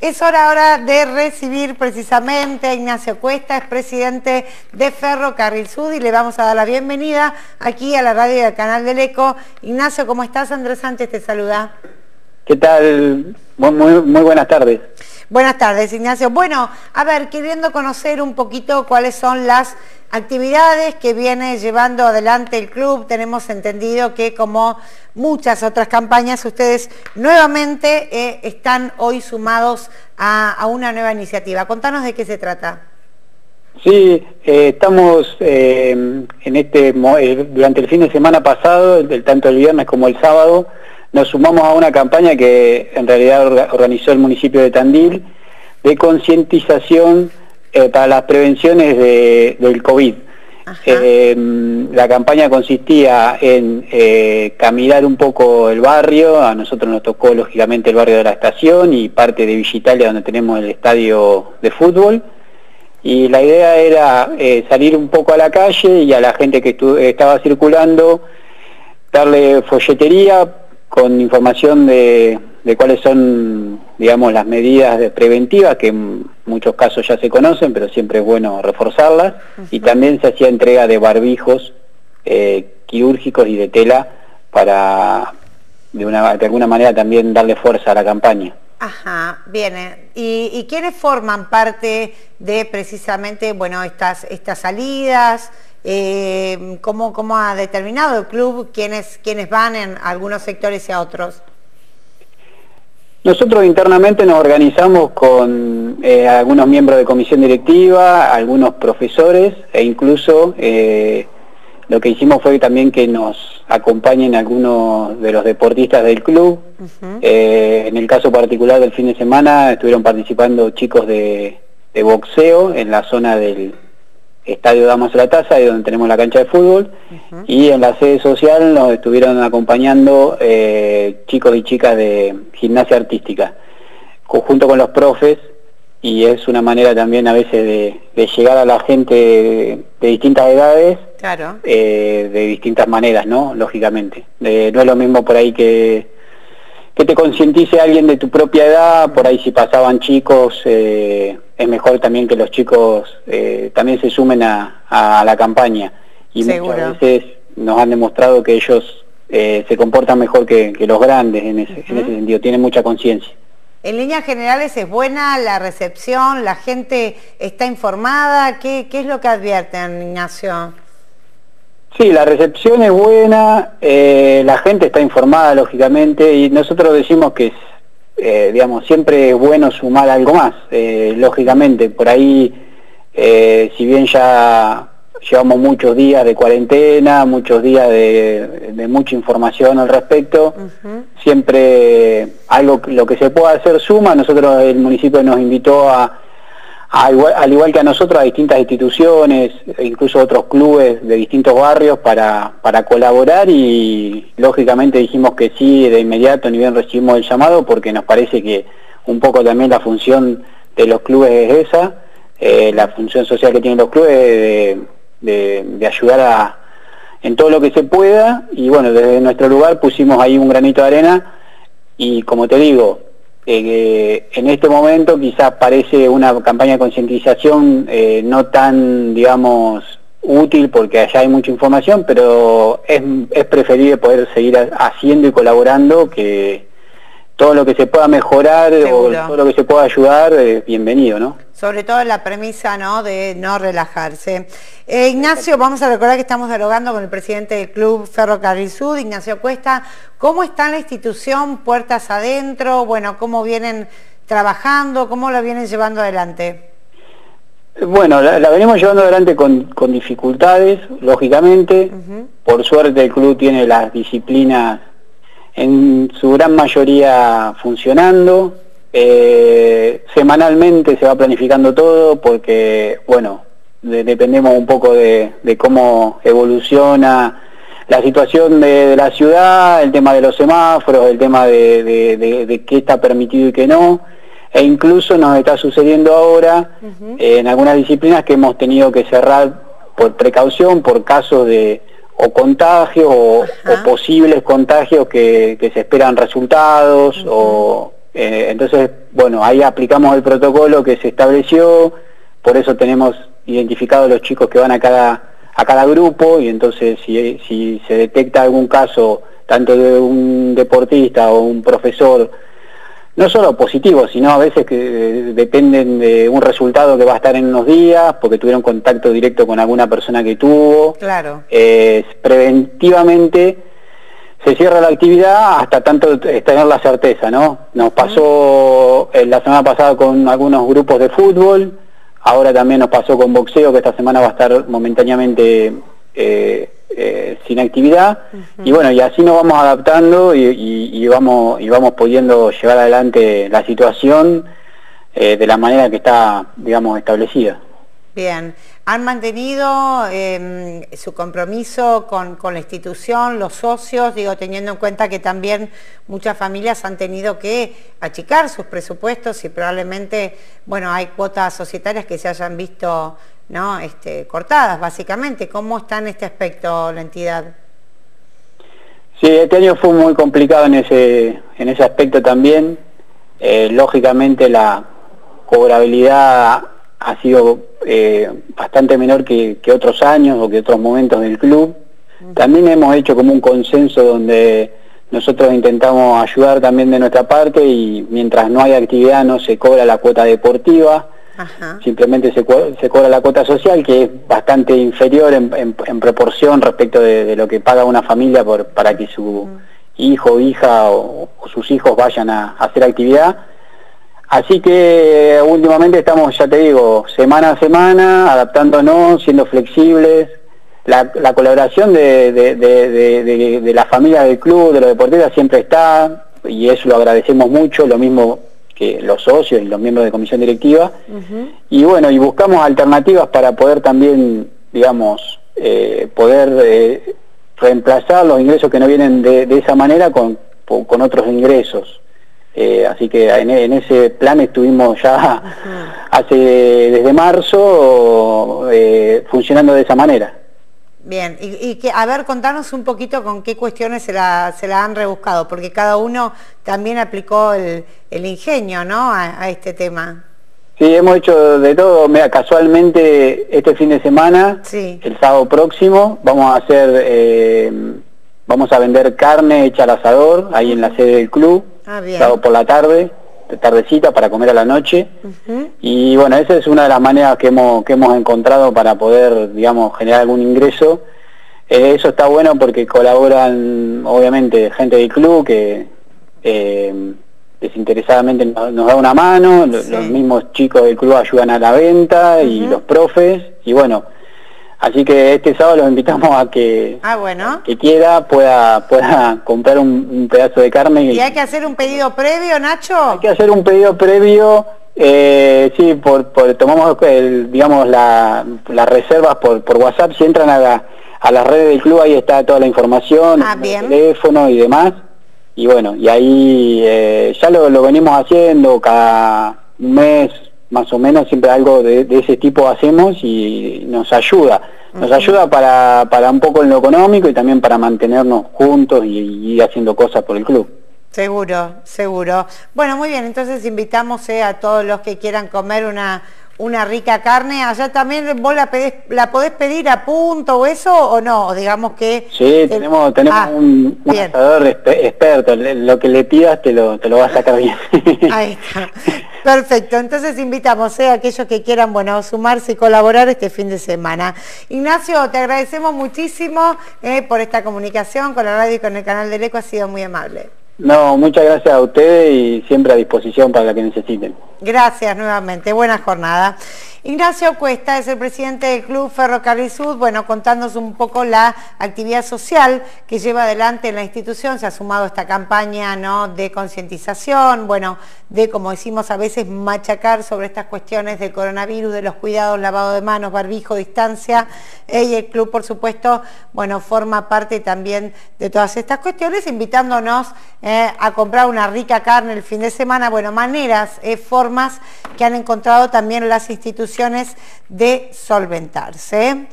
Es hora ahora de recibir precisamente a Ignacio Cuesta, es presidente de Ferrocarril Sud y le vamos a dar la bienvenida aquí a la radio del canal del ECO. Ignacio, ¿cómo estás? Andrés Sánchez te saluda. ¿Qué tal? Muy, muy, buenas tardes. Buenas tardes, Ignacio. Bueno, a ver, queriendo conocer un poquito cuáles son las actividades que viene llevando adelante el club, tenemos entendido que como muchas otras campañas, ustedes nuevamente eh, están hoy sumados a, una nueva iniciativa. Contanos de qué se trata. Sí, eh, estamos eh, en este durante el fin de semana pasado, tanto el viernes como el sábado, nos sumamos a una campaña que en realidad organizó el municipio de Tandil de concientización para las prevenciones del COVID. Em, la campaña consistía en eh, caminar un poco el barrio, a nosotros nos tocó lógicamente el barrio de la estación y parte de Villa donde tenemos el estadio de fútbol. Y la idea era eh, salir un poco a la calle y a la gente que estaba circulando darle folletería con información de, de cuáles son, digamos, las medidas preventivas que en muchos casos ya se conocen, pero siempre es bueno reforzarlas. Y también se hacía entrega de barbijos eh, quirúrgicos y de tela para, de, una, de alguna manera, también darle fuerza a la campaña. Ajá, bien. ¿Y, ¿Y, quiénes forman parte de precisamente, bueno, estas, estas salidas? Eh, ¿cómo, ¿Cómo ha determinado el club quiénes, quiénes van en algunos sectores y a otros? Nosotros internamente nos organizamos con eh, algunos miembros de comisión directiva, algunos profesores e incluso eh, lo que hicimos fue también que nos acompañen algunos de los deportistas del club. Eh, en el caso particular del fin de semana estuvieron participando chicos de boxeo en la zona del, Estadio Damos la Taza, ahí donde tenemos la cancha de fútbol, y en la sede social nos estuvieron acompañando eh, chicos y chicas de gimnasia artística, junto con los profes, y es una manera también a veces de, llegar a la gente de, distintas edades, eh, de distintas maneras, ¿no? Lógicamente. no es lo mismo por ahí que que te concientice alguien de tu propia edad, por ahí si pasaban chicos, eh, es mejor también que los chicos eh, también se sumen a, la campaña. Y muchas veces nos han demostrado que ellos eh, se comportan mejor que, los grandes en ese, sentido, tienen mucha conciencia. En líneas generales es buena la recepción, la gente está informada, ¿qué, qué es lo que advierten, Ignacio? Sí, la recepción es buena, eh, la gente está informada lógicamente y nosotros decimos que eh, digamos, siempre es bueno sumar algo más, eh, lógicamente, por ahí, si bien ya llevamos muchos días de cuarentena, muchos días de, mucha información al respecto, siempre algo lo que se pueda hacer suma, nosotros el municipio nos invitó a al igual, que a nosotros, a distintas instituciones, e incluso otros clubes de distintos barrios para, para colaborar y lógicamente dijimos que sí de inmediato, ni bien recibimos el llamado, porque nos parece que un poco también la función de los clubes es esa, eh, la función social que tienen los clubes de, de, ayudar a, en todo lo que se pueda. Y bueno, desde nuestro lugar pusimos ahí un granito de arena y como te digo, eh, en este momento quizás parece una campaña de concientización eh, no tan, digamos, útil porque allá hay mucha información, pero es, es preferible poder seguir haciendo y colaborando que todo lo que se pueda mejorar o todo lo que se pueda ayudar, es bienvenido, ¿no? sobre todo la premisa ¿no? de no relajarse. Eh, Ignacio, vamos a recordar que estamos dialogando con el presidente del Club Ferrocarril Sud, Ignacio Cuesta. ¿Cómo está la institución puertas adentro? Bueno, ¿cómo vienen trabajando? ¿Cómo la vienen llevando adelante? Bueno, la, venimos llevando adelante con, dificultades, lógicamente. Por suerte el club tiene las disciplinas en su gran mayoría funcionando. Eh, semanalmente se va planificando todo porque, bueno, dependemos un poco de, cómo evoluciona la situación de, la ciudad, el tema de los semáforos, el tema de, qué está permitido y qué no, e incluso nos está sucediendo ahora en algunas disciplinas que hemos tenido que cerrar por precaución, por casos de o contagios o, posibles contagios que, se esperan resultados o entonces, bueno, ahí aplicamos el protocolo que se estableció, por eso tenemos identificados los chicos que van a cada, a cada grupo y entonces si, si se detecta algún caso, tanto de un deportista o un profesor, no solo positivos, sino a veces que eh, dependen de un resultado que va a estar en unos días, porque tuvieron contacto directo con alguna persona que tuvo. Claro. Eh, preventivamente se cierra la actividad hasta tanto tener la certeza, ¿no? Nos pasó eh, la semana pasada con algunos grupos de fútbol, ahora también nos pasó con boxeo, que esta semana va a estar momentáneamente eh, sin actividad. Y bueno y así nos vamos adaptando y, vamos y vamos pudiendo llevar adelante la situación eh, de la manera que está digamos establecida. Bien. Han mantenido em, su compromiso con, la institución los socios digo teniendo en cuenta que también muchas familias han tenido que achicar sus presupuestos y probablemente bueno hay cuotas societarias que se hayan visto ¿no? Este, cortadas, básicamente. ¿Cómo está en este aspecto la entidad? Sí, este año fue muy complicado en ese, en ese aspecto también. Eh, lógicamente la cobrabilidad ha sido eh, bastante menor que, otros años o que otros momentos del club. También hemos hecho como un consenso donde nosotros intentamos ayudar también de nuestra parte y mientras no hay actividad no se cobra la cuota deportiva simplemente se, se, cobra la cuota social, que es bastante inferior en, proporción respecto de, lo que paga una familia por, para que su hijo, hija o, sus hijos vayan a, hacer actividad. Así que últimamente estamos, ya te digo, semana a semana, adaptándonos, siendo flexibles. La, colaboración de, de, la familia del club, de los deportistas, siempre está, y eso lo agradecemos mucho, lo mismo que los socios y los miembros de comisión directiva. Y bueno, y buscamos alternativas para poder también, digamos, eh, poder eh, reemplazar los ingresos que no vienen de, esa manera con, con otros ingresos. Eh, así que en, ese plan estuvimos ya hace desde marzo funcionando de esa manera. Bien, y, que, a ver, contanos un poquito con qué cuestiones se la, se la han rebuscado, porque cada uno también aplicó el, ingenio, ¿no?, a, este tema. Sí, hemos hecho de todo. Mira, casualmente este fin de semana, el sábado próximo, vamos a hacer, eh, vamos a vender carne hecha al asador ahí en la sede del club, ah, sábado por la tarde tardecita para comer a la noche. Y bueno, esa es una de las maneras que hemos, que hemos encontrado para poder, digamos, generar algún ingreso. Eh, eso está bueno porque colaboran, obviamente, gente del club que eh, desinteresadamente nos, da una mano, los mismos chicos del club ayudan a la venta y los profes. Y bueno, Así que este sábado los invitamos a que, ah, bueno. que quiera pueda, pueda comprar un, pedazo de carne. ¿Y hay que hacer un pedido previo, Nacho? Hay que hacer un pedido previo, eh, sí, por, por, tomamos el, digamos las reservas por, por WhatsApp, si entran a, a las redes del club ahí está toda la información, ah, el teléfono y demás. Y bueno, y ahí eh, ya lo, lo venimos haciendo cada mes, más o menos siempre algo de, ese tipo hacemos y nos ayuda. Nos ayuda para, para un poco en lo económico y también para mantenernos juntos y, ir haciendo cosas por el club. Seguro, seguro. Bueno, muy bien, entonces invitamos eh, a todos los que quieran comer una, una rica carne. Allá también vos la, la podés pedir a punto o eso o no, digamos que... Sí, tenemos, tenemos ah, un, asador experto, lo que le pidas te lo, te lo va a sacar bien. Ahí está. Perfecto, entonces invitamos eh, a aquellos que quieran bueno, sumarse y colaborar este fin de semana. Ignacio, te agradecemos muchísimo eh, por esta comunicación con la radio y con el canal del ECO, ha sido muy amable. No, muchas gracias a ustedes y siempre a disposición para lo que necesiten. Gracias nuevamente, buena jornada. Ignacio Cuesta es el presidente del Club Ferrocarril Sud, bueno, contándonos un poco la actividad social que lleva adelante en la institución, se ha sumado esta campaña ¿no? de concientización, bueno, de, como decimos a veces, machacar sobre estas cuestiones del coronavirus, de los cuidados, lavado de manos, barbijo, distancia, y el club, por supuesto, bueno, forma parte también de todas estas cuestiones, invitándonos eh, a comprar una rica carne el fin de semana, bueno, maneras, eh, formas que han encontrado también las instituciones de solventarse.